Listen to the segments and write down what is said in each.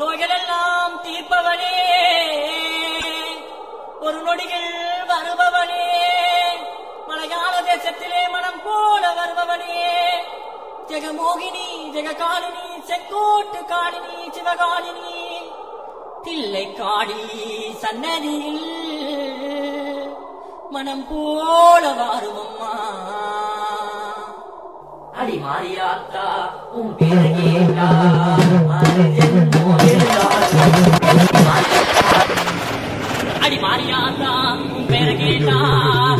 நோய்களெல்லாம் தீர்ப்பவனே. ஒரு நொடிகள் வருபவனே. மலையாள தேசத்திலே மனம் போல வருபவனே. ஜெகமோகினி ஜெககாலினி செங்கோட்டு காலினி சிவகாலினி. தில்லை காளி சன்னதியில் மனம் போல வாருவம்மா அடி மாறியாத்தா உன் பேர கேட்டா உன் பேர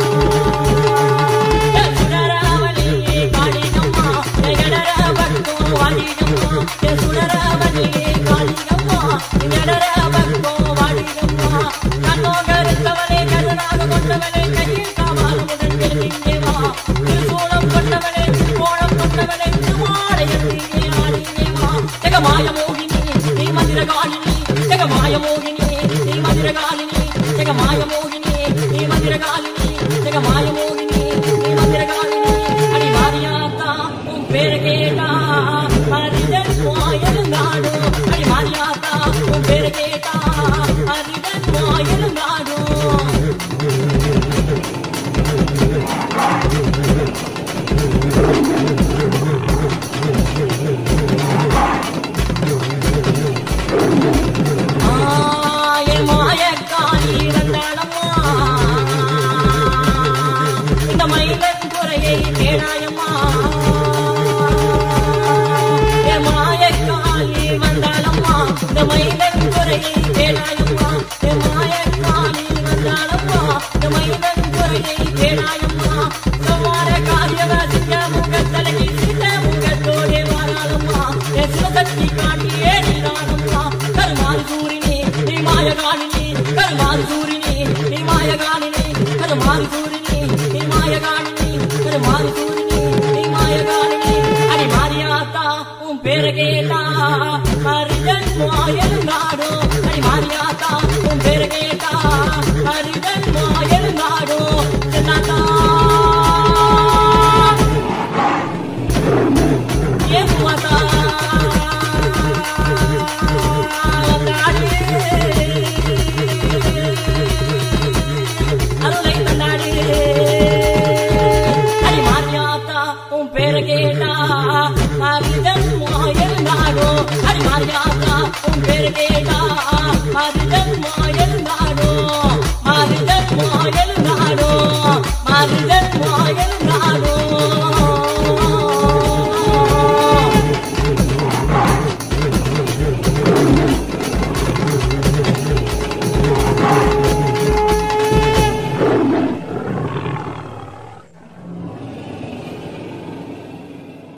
మాయమోగిని మోహిని మధుర గాలిని జగ మాయమో மயிலன் கேளாயம்மா ஏ வந்தாளம்மா. இந்த மயிலன் குறையை கேளாயம்மா ஏ வந்தாளம்மா. இந்த குறையை கேளாயம்மா காரியவ சிங்க சிங்க முகத்தோடே வாராளம்மா. சிவசக்தி காட்டியே கருமாறு சூரினி நீ மாயகாலினி. கருமாறு சூரினி நீ மாயகாலினி. கருமாறு சூரினி உன் பேர கேட்டா ஹரிதன் அடி மாரியாத்தா உன் ஹரிதன் கேட்டா அடி மாரியாத்தா உன்